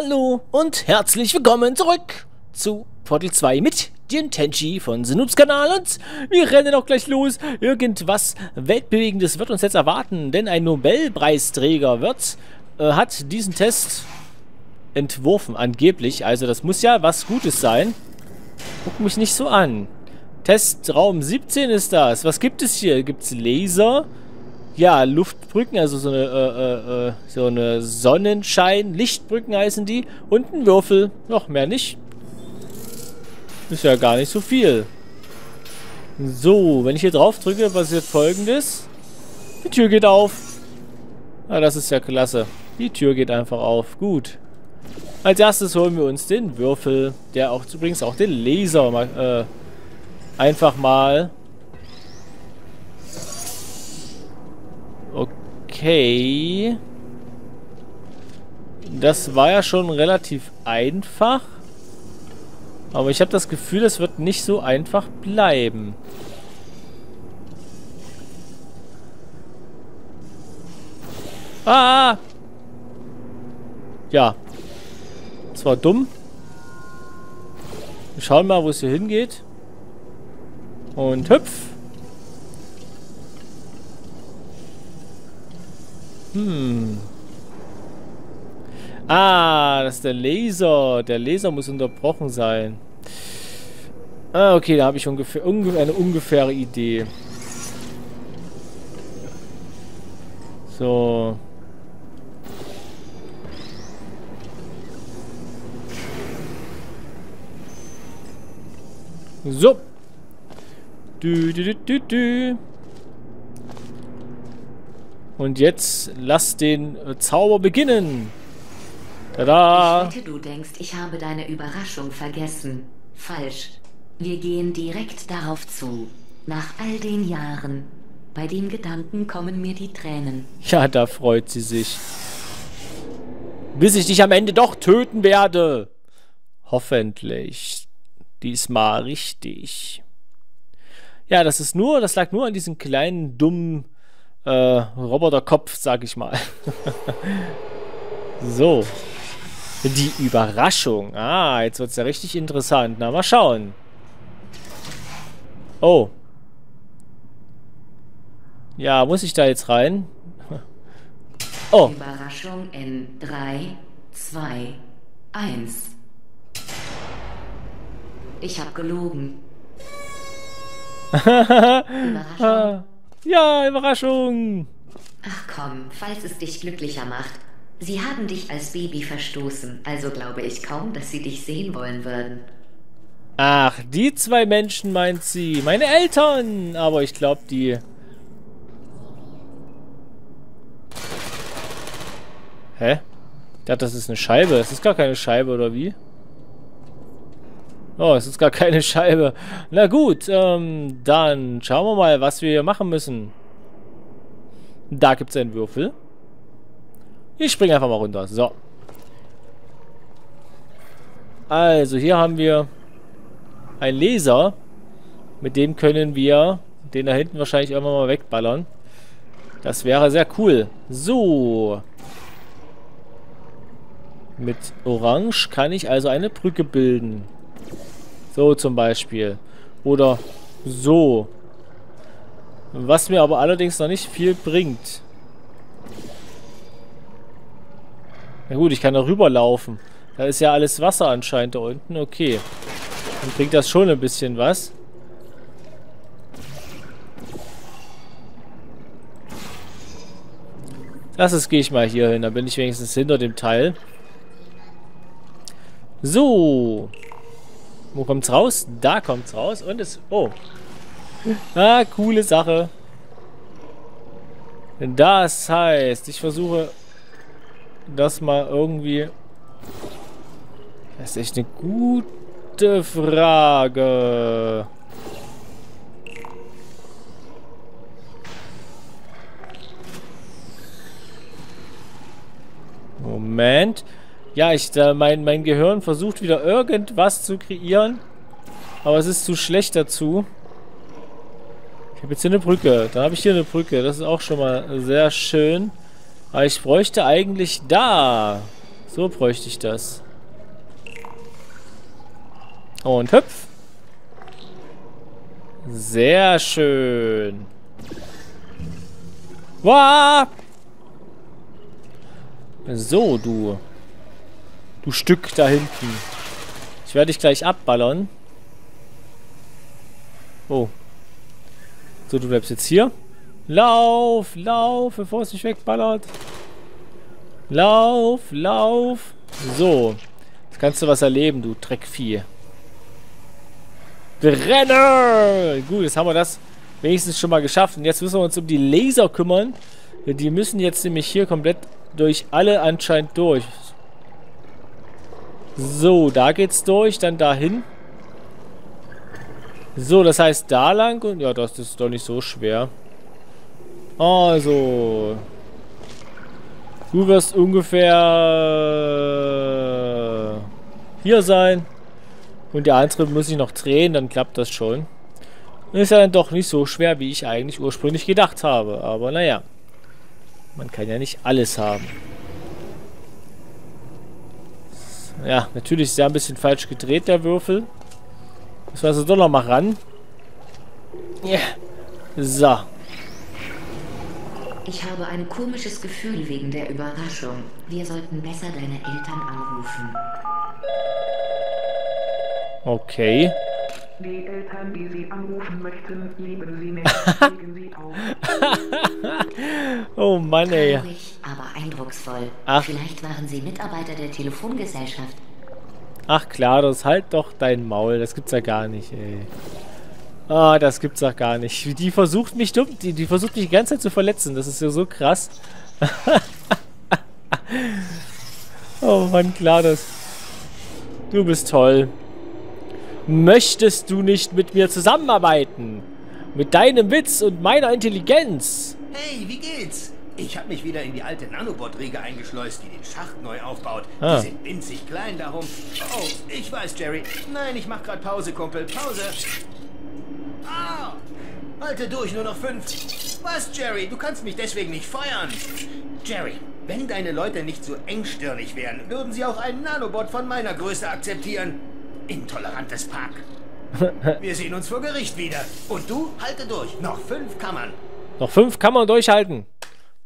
Hallo und herzlich willkommen zurück zu Portal 2 mit Jin Tenchi von Sinoops Kanal und wir rennen auch gleich los. Irgendwas Weltbewegendes wird uns jetzt erwarten, denn ein Nobelpreisträger wird, äh, hat diesen Test entworfen, angeblich. Also das muss ja was Gutes sein. Guck mich nicht so an. Testraum 17 ist das. Was gibt es hier? Gibt es Laser? Ja, Luftbrücken, also so eine, äh, äh, äh, so eine Sonnenschein, Lichtbrücken heißen die. Und ein Würfel. Noch mehr nicht. Ist ja gar nicht so viel. So, wenn ich hier drauf drücke, passiert folgendes. Die Tür geht auf. Ah, das ist ja klasse. Die Tür geht einfach auf. Gut. Als erstes holen wir uns den Würfel, der auch übrigens auch den Laser äh, einfach mal Okay. Das war ja schon relativ einfach. Aber ich habe das Gefühl, es wird nicht so einfach bleiben. Ah! Ja. Das war dumm. Wir schauen mal, wo es hier hingeht. Und hüpf. Hm. Ah, das ist der Laser. Der Laser muss unterbrochen sein. Ah, okay, da habe ich ungefähr, ungefähr eine ungefähre Idee. So. So. Du, du, du, du, du. Und jetzt lass den äh, Zauber beginnen. Tada! Ich wette, du denkst, ich habe deine Überraschung vergessen. Falsch. Wir gehen direkt darauf zu. Nach all den Jahren. Bei dem Gedanken kommen mir die Tränen. Ja, da freut sie sich. Bis ich dich am Ende doch töten werde. Hoffentlich. Diesmal richtig. Ja, das ist nur, das lag nur an diesen kleinen, dummen äh, Roboterkopf, sag ich mal. so. Die Überraschung. Ah, jetzt wird es ja richtig interessant. Na, mal schauen. Oh. Ja, muss ich da jetzt rein? Oh. Überraschung in 3, 2, 1. Ich hab gelogen. Überraschung. Ja, Überraschung. Ach komm, falls es dich glücklicher macht. Sie haben dich als Baby verstoßen, also glaube ich kaum, dass sie dich sehen wollen würden. Ach, die zwei Menschen meint sie. Meine Eltern. Aber ich glaube, die... Hä? Ich dachte, das ist eine Scheibe. Es ist gar keine Scheibe, oder wie? Oh, es ist gar keine Scheibe. Na gut, ähm, dann schauen wir mal, was wir hier machen müssen. Da gibt es einen Würfel. Ich springe einfach mal runter. So. Also, hier haben wir einen Laser. Mit dem können wir den da hinten wahrscheinlich irgendwann mal wegballern. Das wäre sehr cool. So. Mit Orange kann ich also eine Brücke bilden. So zum Beispiel. Oder so. Was mir aber allerdings noch nicht viel bringt. Na gut, ich kann da rüberlaufen. Da ist ja alles Wasser anscheinend da unten. Okay. Dann bringt das schon ein bisschen was. Das ist, gehe ich mal hier hin. Da bin ich wenigstens hinter dem Teil. So. Wo kommt's raus? Da kommt's raus und es... Oh. Ah, coole Sache. Das heißt, ich versuche das mal irgendwie... Das ist echt eine gute Frage. Moment. Ja, ich, da, mein, mein Gehirn versucht wieder irgendwas zu kreieren. Aber es ist zu schlecht dazu. Ich habe jetzt hier eine Brücke. Dann habe ich hier eine Brücke. Das ist auch schon mal sehr schön. Aber ich bräuchte eigentlich da So bräuchte ich das. Und hüpf. Sehr schön. Wow. So, du. Du Stück da hinten. Ich werde dich gleich abballern. Oh. So, du bleibst jetzt hier. Lauf, lauf, bevor es dich wegballert. Lauf, lauf. So. Jetzt kannst du was erleben, du Dreckvieh. Renne! Gut, jetzt haben wir das wenigstens schon mal geschafft. Und jetzt müssen wir uns um die Laser kümmern. Die müssen jetzt nämlich hier komplett durch alle anscheinend durch. So, da geht's durch, dann dahin. So, das heißt da lang und ja, das ist doch nicht so schwer. Also. Du wirst ungefähr hier sein. Und der andere muss ich noch drehen, dann klappt das schon. Ist ja dann doch nicht so schwer, wie ich eigentlich ursprünglich gedacht habe. Aber naja. Man kann ja nicht alles haben. Ja, natürlich ist er ein bisschen falsch gedreht, der Würfel. Müssen wir also doch noch mal ran. Ja. So. Ich habe ein komisches Gefühl wegen der Überraschung. Wir sollten besser deine Eltern anrufen. Okay. Die Eltern, die Sie anrufen möchten, lieben Sie nicht. Legen Sie auf. oh Mann, ey. Traurig, aber eindrucksvoll. Ach. Vielleicht waren Sie Mitarbeiter der Telefongesellschaft. Ach klar, das halt doch dein Maul. Das gibt's ja gar nicht, ey. Ah, das gibt's doch gar nicht. Die versucht mich dumm, die, die versucht mich die ganze Zeit zu verletzen. Das ist ja so krass. oh Mann, klar das. Du bist toll. Möchtest du nicht mit mir zusammenarbeiten? Mit deinem Witz und meiner Intelligenz? Hey, wie geht's? Ich habe mich wieder in die alte Nanobot-Riege eingeschleust, die den Schacht neu aufbaut. Ah. Die sind winzig klein darum. Oh, ich weiß, Jerry. Nein, ich mach grad Pause, Kumpel. Pause. Ah! Halte durch, nur noch fünf. Was, Jerry? Du kannst mich deswegen nicht feuern. Jerry, wenn deine Leute nicht so engstirnig wären, würden sie auch einen Nanobot von meiner Größe akzeptieren. Intolerantes Pack. Wir sehen uns vor Gericht wieder. Und du, halte durch. Noch fünf Kammern. Noch fünf man durchhalten.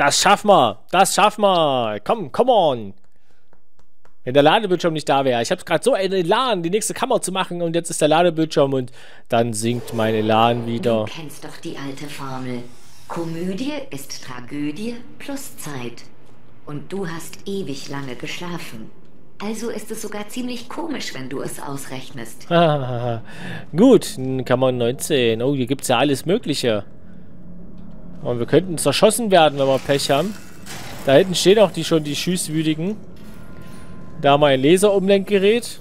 Das schaffen wir. Das schaffen wir. Komm, come on. Wenn der Ladebildschirm nicht da wäre. Ich habe gerade so einen Elan, die nächste Kammer zu machen und jetzt ist der Ladebildschirm und dann sinkt mein Elan wieder. Du kennst doch die alte Formel. Komödie ist Tragödie plus Zeit. Und du hast ewig lange geschlafen. Also ist es sogar ziemlich komisch, wenn du es ausrechnest. Gut, Kammer 19. Oh, hier gibt es ja alles Mögliche. Und wir könnten zerschossen werden, wenn wir Pech haben. Da hinten stehen auch die schon die Schießwütigen. Da haben wir ein Laserumlenkgerät.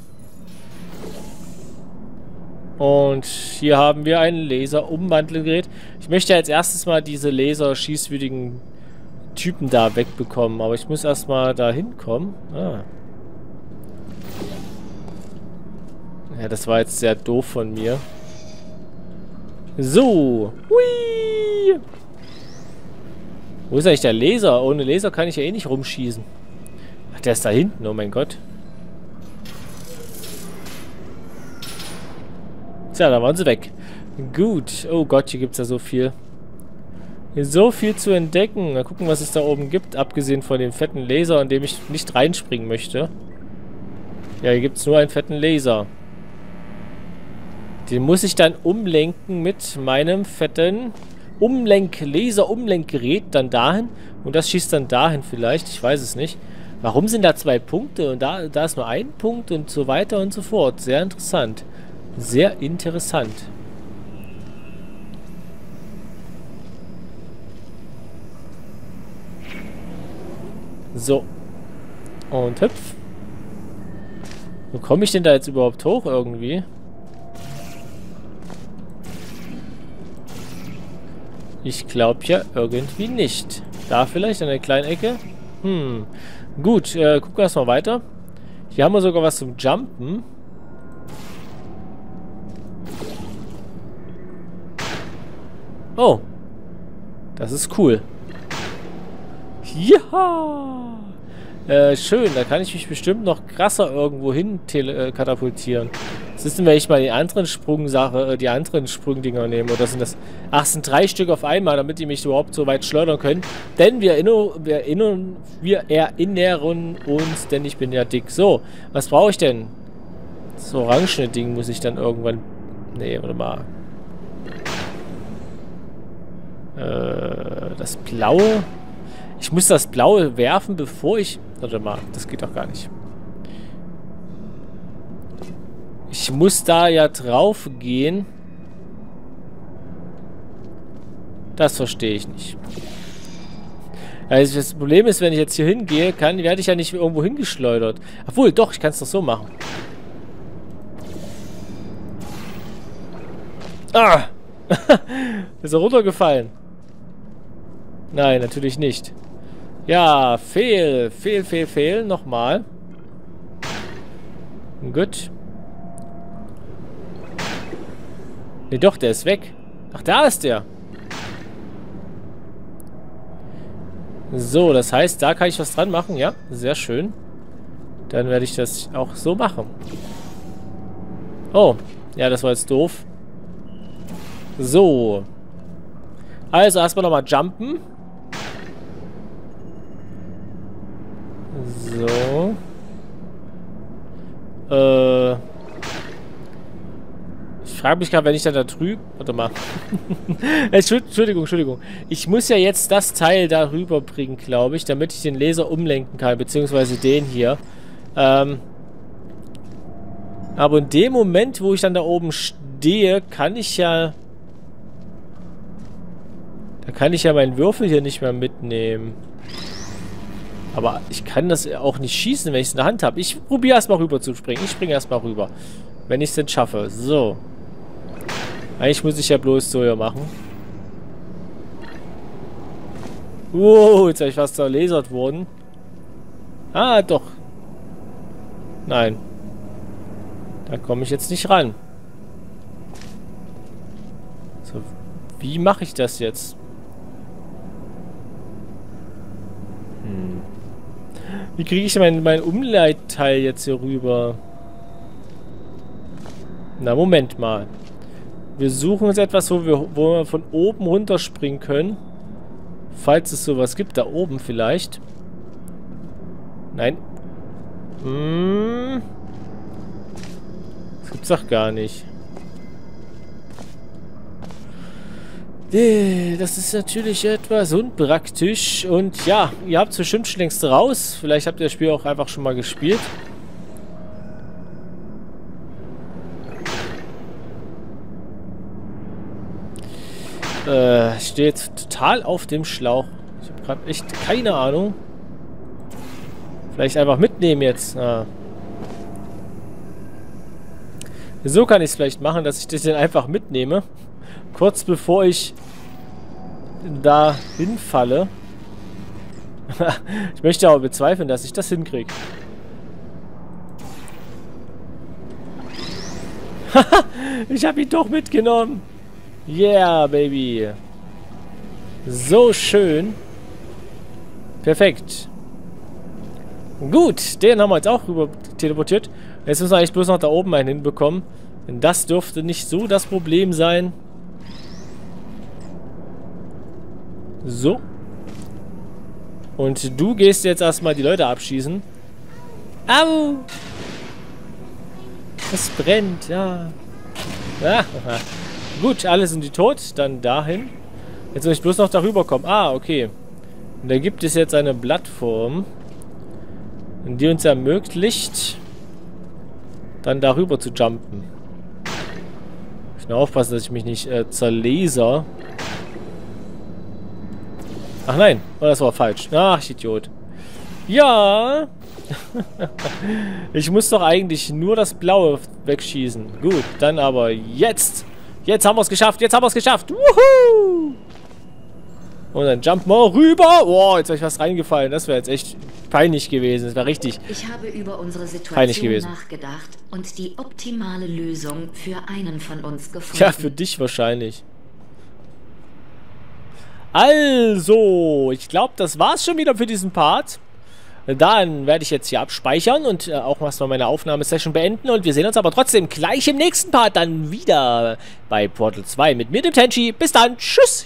Und hier haben wir ein Laserumwandlergerät. Ich möchte als erstes mal diese Laserschießwütigen Typen da wegbekommen. Aber ich muss erstmal da hinkommen. Ah. Ja, das war jetzt sehr doof von mir. So. Hui. Wo ist eigentlich der Laser? Ohne Laser kann ich ja eh nicht rumschießen. Ach, der ist da hinten. Oh mein Gott. Tja, da waren sie weg. Gut. Oh Gott, hier gibt es ja so viel. So viel zu entdecken. Mal gucken, was es da oben gibt. Abgesehen von dem fetten Laser, in dem ich nicht reinspringen möchte. Ja, hier gibt es nur einen fetten Laser. Den muss ich dann umlenken mit meinem fetten Umlenk, Laser-Umlenkgerät dann dahin. Und das schießt dann dahin vielleicht. Ich weiß es nicht. Warum sind da zwei Punkte und da, da ist nur ein Punkt und so weiter und so fort. Sehr interessant. Sehr interessant. So. Und hüpf. Wo komme ich denn da jetzt überhaupt hoch irgendwie? Ich glaube ja irgendwie nicht. Da vielleicht an der kleinen Ecke? Hm. Gut, äh, gucken wir erstmal weiter. Hier haben wir sogar was zum Jumpen. Oh. Das ist cool. Ja. Äh, schön, da kann ich mich bestimmt noch krasser irgendwo hin äh, katapultieren. Was ist denn, wenn ich mal die anderen Sprungsache, äh, die anderen Sprungdinger nehme? Oder sind das... Ach, sind drei Stück auf einmal, damit die mich überhaupt so weit schleudern können. Denn wir erinnern, wir erinnern, wir erinnern uns, denn ich bin ja dick. So, was brauche ich denn? Das orangene Ding muss ich dann irgendwann... Nee, warte mal. Äh, das blaue... Ich muss das blaue werfen, bevor ich... Warte mal, das geht doch gar nicht. Ich muss da ja drauf gehen. Das verstehe ich nicht. Also das Problem ist, wenn ich jetzt hier hingehe, kann, werde ich ja nicht irgendwo hingeschleudert. Obwohl, doch, ich kann es doch so machen. Ah! ist er runtergefallen? Nein, natürlich nicht. Ja, fehl, fehl, fehl, fehl. Nochmal. Gut. Ne, doch, der ist weg. Ach, da ist der. So, das heißt, da kann ich was dran machen. Ja, sehr schön. Dann werde ich das auch so machen. Oh, ja, das war jetzt doof. So. Also erstmal nochmal jumpen. So. Äh. Ich frage mich gerade, wenn ich dann da drüben... Warte mal. Entschuldigung, Entschuldigung. Ich muss ja jetzt das Teil da rüberbringen, glaube ich, damit ich den Laser umlenken kann, beziehungsweise den hier. Ähm. Aber in dem Moment, wo ich dann da oben stehe, kann ich ja... Da kann ich ja meinen Würfel hier nicht mehr mitnehmen. Aber ich kann das auch nicht schießen, wenn ich es in der Hand habe. Ich probiere erstmal rüber zu springen. Ich springe erstmal rüber. Wenn ich es denn schaffe. So. Eigentlich muss ich ja bloß so hier machen. Wow, jetzt habe ich fast zerlasert worden. Ah, doch. Nein. Da komme ich jetzt nicht ran. So, wie mache ich das jetzt? Hm. Wie kriege ich mein, mein Umleitteil jetzt hier rüber? Na, Moment mal. Wir suchen uns etwas, wo wir, wo wir von oben runterspringen können. Falls es sowas gibt. Da oben vielleicht. Nein. Hm. Das gibt's doch gar nicht. Das ist natürlich etwas unpraktisch. Und ja, ihr habt es bestimmt schon längst raus. Vielleicht habt ihr das Spiel auch einfach schon mal gespielt. Äh, steht total auf dem Schlauch. Ich habe gerade echt keine Ahnung. Vielleicht einfach mitnehmen jetzt. Ah. So kann ich es vielleicht machen, dass ich das dann einfach mitnehme. Kurz bevor ich da hinfalle. ich möchte aber bezweifeln, dass ich das hinkriege. ich habe ihn doch mitgenommen. Yeah, baby. So schön. Perfekt. Gut, den haben wir jetzt auch rüber teleportiert. Jetzt müssen wir eigentlich bloß noch da oben einen hinbekommen. Denn das dürfte nicht so das Problem sein. So. Und du gehst jetzt erstmal die Leute abschießen. Au! Es brennt, ja. ja. Gut, alle sind die tot. Dann dahin. Jetzt muss ich bloß noch darüber kommen. Ah, okay. Und da gibt es jetzt eine Plattform, die uns ermöglicht, dann darüber zu jumpen. Ich muss nur aufpassen, dass ich mich nicht äh, zerlaser. Ach nein, oh, das war falsch. Ach, ich Idiot. Ja. ich muss doch eigentlich nur das Blaue wegschießen. Gut, dann aber jetzt. Jetzt haben wir es geschafft. Jetzt haben wir es geschafft. Wuhu. Und dann jump mal rüber. Boah, jetzt habe ich was reingefallen. Das wäre jetzt echt peinlich gewesen. Das wäre richtig Ich habe über unsere Situation nachgedacht und die optimale Lösung für einen von uns gefunden. Ja, für dich wahrscheinlich. Also, ich glaube, das war's schon wieder für diesen Part. Dann werde ich jetzt hier abspeichern und äh, auch erstmal meine Aufnahmesession beenden. Und wir sehen uns aber trotzdem gleich im nächsten Part dann wieder bei Portal 2 mit mir, dem Tenchi. Bis dann. Tschüss.